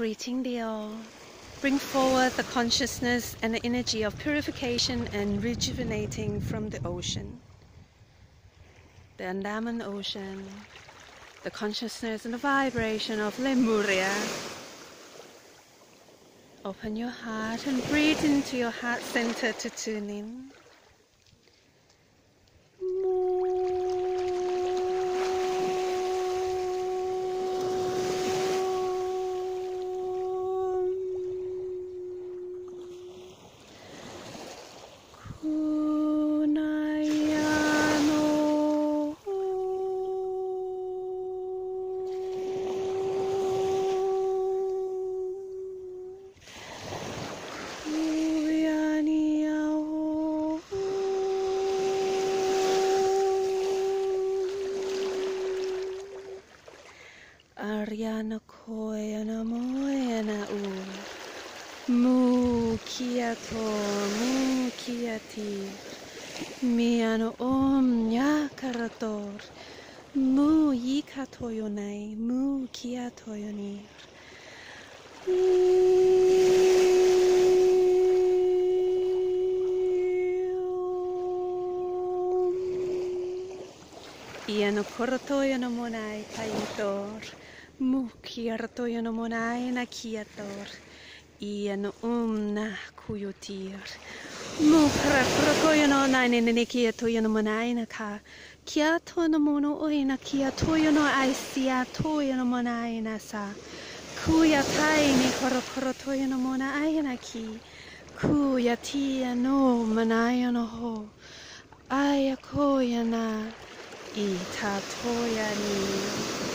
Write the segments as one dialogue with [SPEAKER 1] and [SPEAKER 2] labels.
[SPEAKER 1] Greeting the all. Bring forward the consciousness and the energy of purification and rejuvenating from the ocean. The Andaman Ocean, the consciousness and the vibration of Lemuria. Open your heart and breathe into your heart center to tune in. Ariana koena moena u. Mu kia to, mu kia ti. Miano om nya karator. Mu yika toyonai, mu kia toyonir. Iano cortoiano monai caitor. Mu ki ara toi ano mona e na ki i ano umna kuyo tir. Mu pra pra ko i na ne ne ne ki ato i ano mona e na ka. Ki ato ano mono o e na ki ato i ano ai si to i ano mona e sa. Kuya tai ni koro koro i ano mona e na ki. Kuya ti no mona e ano ho. Ai a koi ana i tatoia ni. Kuya ti.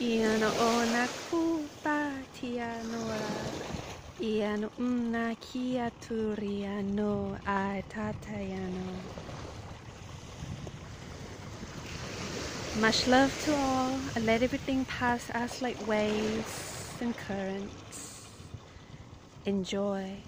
[SPEAKER 1] Iano kupa. Iano umna kia tatayano. Much love to all. Let everything pass us like waves and currents. Enjoy.